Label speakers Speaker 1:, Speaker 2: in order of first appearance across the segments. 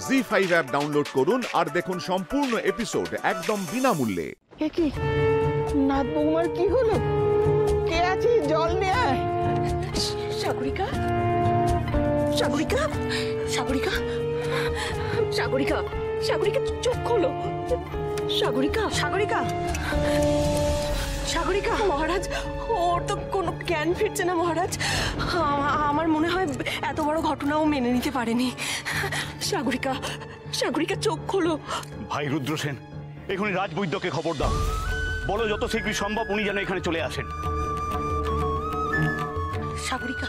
Speaker 1: জি five app download করুন আর দেখুন সম্পূর্ণ এপিসোড একদম বিনামূল্যে।
Speaker 2: এ কি? নাথ বৌমার কি হলো? কে আছে? জল নিয়ে আয়।
Speaker 3: সাগরিকা? সাগরিকা? সাগরিকা? সাগরিকা? সাগরিকা চোখ খোলো। সাগরিকা? সাগরিকা? সাগরিকা মহারাজ ওর তো কোনো জ্ঞান ফিরছে না মহারাজ। আমার মনে হয় এত বড় ঘটনাও মেনে নিতে পারেনি। সাগরিকা সাগরিকা চোখ খোলো।
Speaker 4: ভাই রুদ্রসেন এখনই রাজবৈদ্যকে খবর দাও। বলো যত শীঘ্রই সম্ভব উনি যেন এখানে চলে আসেন।
Speaker 3: সাগরিকা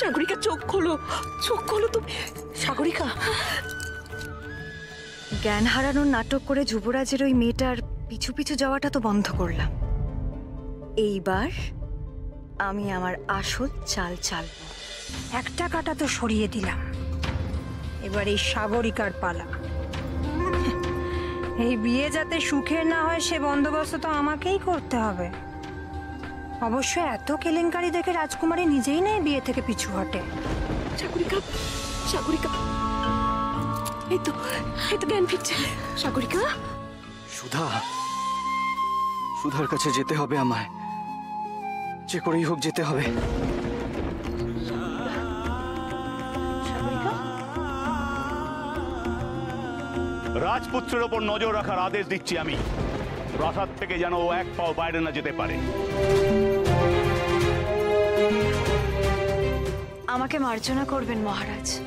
Speaker 3: সাগরিকা চোখ খোলো। চোখ খোলো তুমি। সাগরিকা।
Speaker 5: জ্ঞান হারানোর নাটক করে যুবরাজের ওই মেয়েটার পিছু পিছু যাওয়াটা তো বন্ধ করলাম। এইবার আমি আমার আসল চাল চাল
Speaker 6: একটা কাটা তো সরিয়ে দিলাম। এবার এই সাগরিকার পালা। এই বিয়ে যাতে সুখের না হয় সে বন্দোবস্ত তো আমাকেই করতে হবে। অবশ্য এত কেলেঙ্কারি দেখে রাজকুমারী নিজেই নেই বিয়ে থেকে পিছু হটে।
Speaker 3: সাগরিকা সাগরিকা। এই তো এই তো জ্ঞান ফিরছে। সাগরিকা?
Speaker 7: সুধা সুধার কাছে যেতে হবে আমায়। যে করেই হোক যেতে হবে।
Speaker 4: রাজপুত্রের ওপর নজর রাখার আদেশ দিচ্ছি আমি। প্রাসাদ থেকে যেন ও এক পাও বাইরে না যেতে পারে।
Speaker 5: আমাকে মার্জনা করবেন মহারাজ।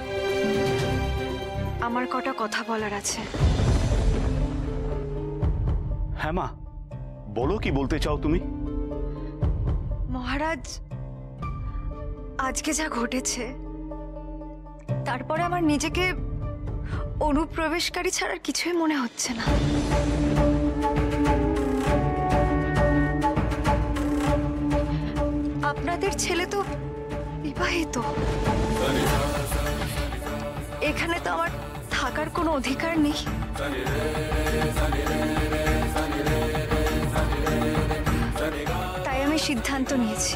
Speaker 5: আমার কটা কথা বলার আছে।
Speaker 4: হ্যাঁ মা। বলো কি বলতে চাও তুমি?
Speaker 5: মহারাজ, আজকে যা ঘটেছে, তারপরে আমার নিজেকে অনুপ্রবেশকারী ছাড়ার কিছুই মনে হচ্ছে না। আপনাদের ছেলে তো বিবাহিত। এখানে তো আমার থাকার কোনো অধিকার নেই। সিদ্ধান্ত নিয়েছি।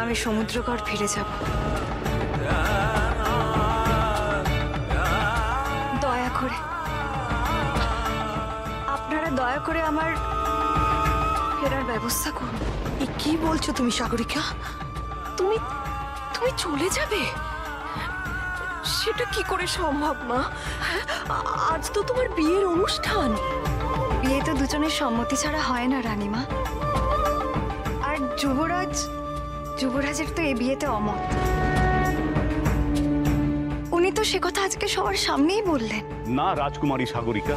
Speaker 5: আমি সমুদ্রকর ফিরে যাব। দয়া করে। আপনারা দয়া করে আমার ফেরার ব্যবস্থা করুন।
Speaker 3: এ কি বলছো তুমি সাগরিকা? তুমি তুমি চলে যাবে? সেটা কি করে সম্ভব মা? আজ তো তোমার বিয়ের অনুষ্ঠান।
Speaker 5: বিয়ে তো দুজনের সম্মতি ছাড়া হয় না রানীমা। আর যুবরাজ যুবরাজের তো এ বিয়েতে অমত। উনি তো সে কথা আজকে সবার সামনেই বললেন।
Speaker 4: না রাজকুমারী সাগরিকা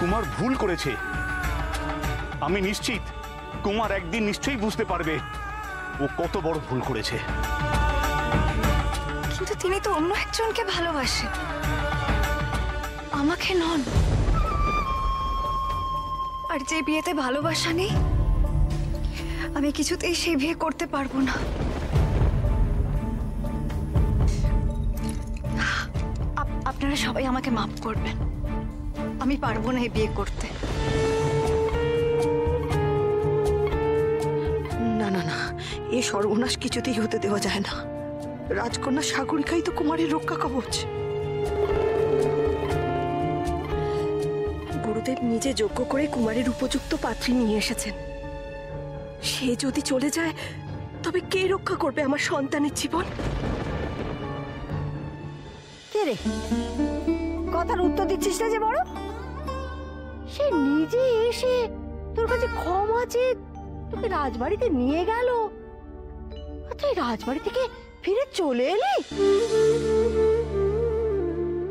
Speaker 4: কুমার ভুল করেছে। আমি নিশ্চিত কুমার একদিন নিশ্চয়ই বুঝতে পারবে ও কত বড় ভুল করেছে।
Speaker 5: কিন্তু তিনি তো অন্য একজনকে ভালোবাসেন। আমাকে নন। আর যে বিয়েতে ভালোবাসা নেই, আমি কিছুতেই সেই বিয়ে করতে পারব না। আপ- আপনারা সবাই আমাকে মাফ করবেন। আমি পারব না এই বিয়ে করতে।
Speaker 2: না না না এ সর্বনাশ কিছুতেই হতে দেওয়া যায় না। রাজকন্যা সাগরিকাই তো কুমারের রক্ষা কবচ।
Speaker 3: গুরুদেব নিজে যোগ্য করে কুমারের উপযুক্ত পাত্রী নিয়ে এসেছেন। সে যদি চলে যায়, তবে কে রক্ষা করবে আমার সন্তানের জীবন?
Speaker 6: কে রে? কথার উত্তর দিচ্ছিস না যে বড়? সে নিজে এসে তোর কাছে ক্ষমা চেয়ে তোকে রাজবাড়িতে নিয়ে গেল? তুই রাজবাড়ি থেকে ফিরে চলে এলি?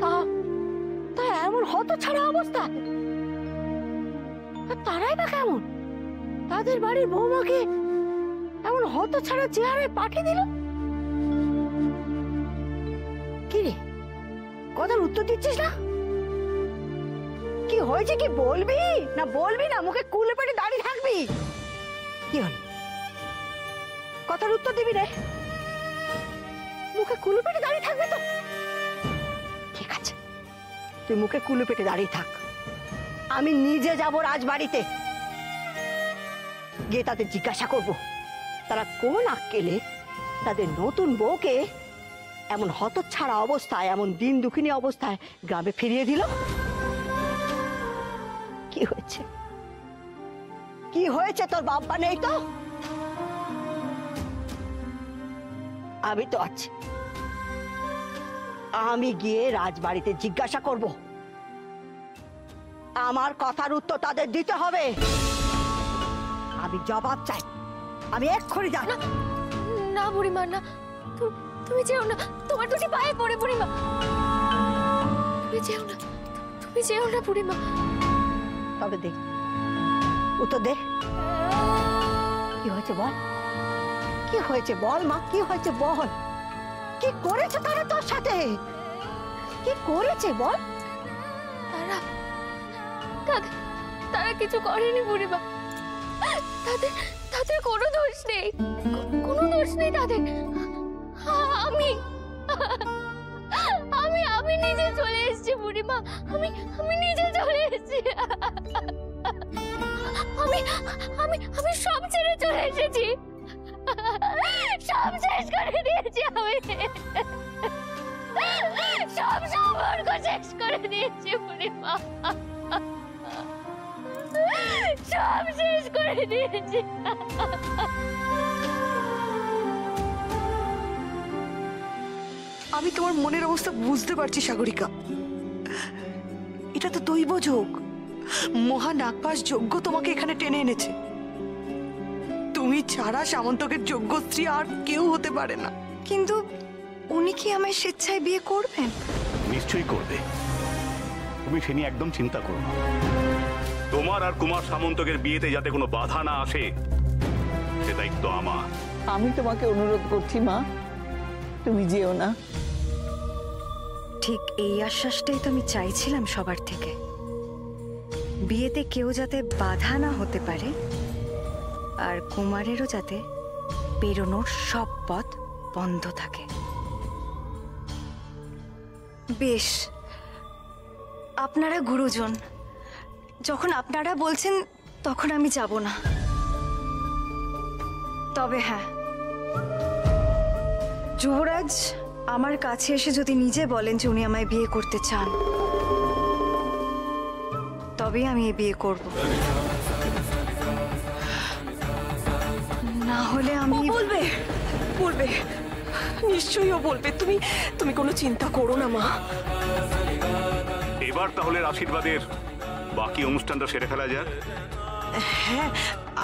Speaker 6: তা তা এমন হত ছাড়া অবস্থা। তারাই বা কেমন? তাদের বাড়ির বৌমাকে এমন হত ছাড়া চেহারায় পাঠিয়ে দিল? কি রে? কথার উত্তর দিচ্ছিস না? কি হয়েছে কি বলবি? না বলবি না, মুখে কুলে পেটে দাঁড়িয়ে থাকবি কি হল? কথার উত্তর দিবি রে? মুখে কুলু পেটে দাঁড়িয়ে থাকবি তো? ঠিক আছে, তুই মুখে কুলু পেটে দাঁড়িয়ে থাক। আমি নিজে যাব রাজবাড়িতে। গিয়ে তাদের জিজ্ঞাসা করব, তারা কোন আক্কেলে তাদের নতুন বউকে এমন হতচ্ছাড়া অবস্থায়, এমন দিন দুঃখিনী অবস্থায় গ্রামে ফিরিয়ে দিল? কি হয়েছে? কি হয়েছে তোর বাবা নেই তো? আমি তো আছি। আমি গিয়ে রাজবাড়িতে জিজ্ঞাসা করব। আমার কথার উত্তর তাদের দিতে হবে। আমি জবাব চাই। আমি এক্ষুনি যাই
Speaker 8: না বুড়িমা না। তু- তুমি যেও না। তোমার দুটি পায়ে পড়ে বুড়িমা। তুমি যেও না। তুমি যেও না বুড়িমা।
Speaker 6: তবে দেখ উত্তর দে। কি হয়েছে বল? কি হয়েছে বল মা? কি হয়েছে বল? কি করেছে তারা তোর সাথে? কি করেছে বল?
Speaker 8: তারা তাদের তারা কিছু করেনি বুড়িমা। তাদের তাদের কোনো দোষ নেই। কোনো দোষ নেই তাদের। আমি আমি আমি নিজে চলে এসেছি বুড়িমা। আমি আমি নিজে চলে এসেছি। আমি আমি আমি সব ছেড়ে চলে এসেছি। সব শেষ করে দিয়েছি আমি। সব সম্পর্ক শেষ করে দিয়েছি বুড়িমা। সব শেষ করে দিয়েছি।
Speaker 2: আমি তোমার মনের অবস্থা বুঝতে পারছি সাগরিকা। এটা তো দৈব যোগ। মহান আকাশ যোগ্য তোমাকে এখানে টেনে এনেছে। তুমি ছাড়া সামন্তকের যোগ্য স্ত্রী আর কেউ হতে পারে না।
Speaker 5: কিন্তু উনি কি আমায় স্বেচ্ছায় বিয়ে করবেন?
Speaker 4: নিশ্চয়ই করবে। তুমি সে নিয়ে একদম চিন্তা করো না। তোমার আর কুমার সামন্তকের বিয়েতে যাতে কোনো বাধা না আসে সে দায়িত্ব আমার।
Speaker 9: আমি তোমাকে অনুরোধ করছি মা। তুমি যেও না।
Speaker 5: ঠিক এই আশ্বাসটাই তো আমি চাইছিলাম সবার থেকে। বিয়েতে কেউ যাতে বাধা না হতে পারে আর কুমারেরও যাতে বেরোনোর সব পথ বন্ধ থাকে। বেশ আপনারা গুরুজন যখন আপনারা বলছেন তখন আমি যাব না। তবে হ্যাঁ। যুবরাজ আমার কাছে এসে যদি নিজে বলেন যে উনি আমায় বিয়ে করতে চান তবেই আমি এই বিয়ে করব। না হলে আমি
Speaker 8: বলবে বলবে। নিশ্চয়ই ও বলবে। তুমি তুমি কোনো চিন্তা করো না মা।
Speaker 4: এবার তাহলে আশীর্বাদের বাকি অনুষ্ঠানটা সেরে ফেলা যাক।
Speaker 2: হ্যাঁ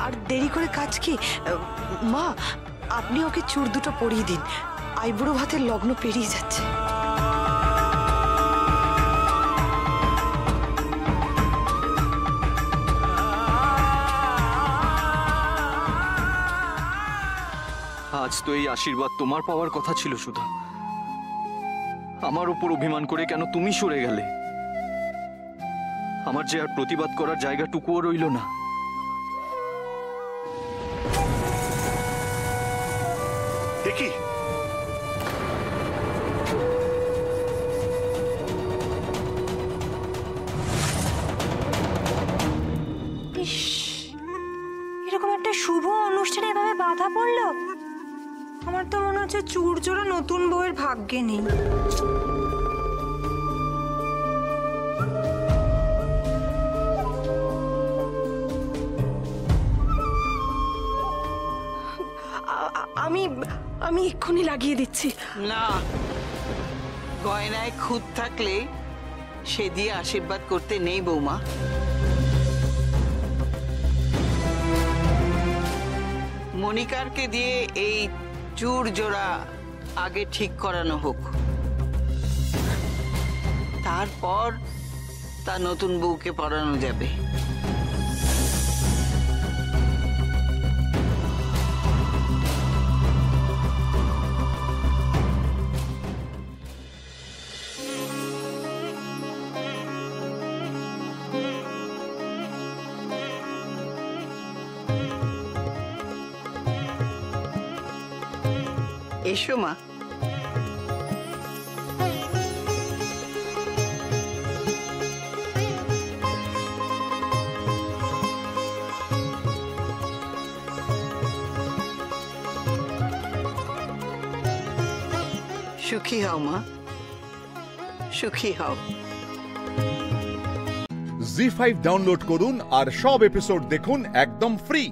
Speaker 2: আর দেরি করে কাজ কি? মা আপনি ওকে চুর দুটো পরিয়ে দিন। আইবুড়ো ভাতের লগ্ন পেরিয়ে যাচ্ছে।
Speaker 7: আজ তো এই আশীর্বাদ তোমার পাওয়ার কথা ছিল সুধা। আমার উপর অভিমান করে কেন তুমি সরে গেলে? আমার যে আর প্রতিবাদ করার জায়গাটুকুও রইল না।
Speaker 4: দেখি।
Speaker 10: এরকম একটা শুভ অনুষ্ঠানে এভাবে বাধা পড়ল? আমার তো মনে হচ্ছে চুর জোড়া নতুন বউয়ের ভাগ্যে নেই।
Speaker 2: আমি আমি এক্ষুনি লাগিয়ে দিচ্ছি।
Speaker 9: না, গয়নায় খুঁত থাকলে সে দিয়ে আশীর্বাদ করতে নেই বৌমা। মনিকারকে দিয়ে এই চুর জোড়া আগে ঠিক করানো হোক। তারপর তা নতুন বউকে পরানো যাবে। এসো, মা। সুখী হও, মা। সুখী হও।
Speaker 1: জি ফাইভ ডাউনলোড করুন আর সব এপিসোড দেখুন একদম ফ্রি।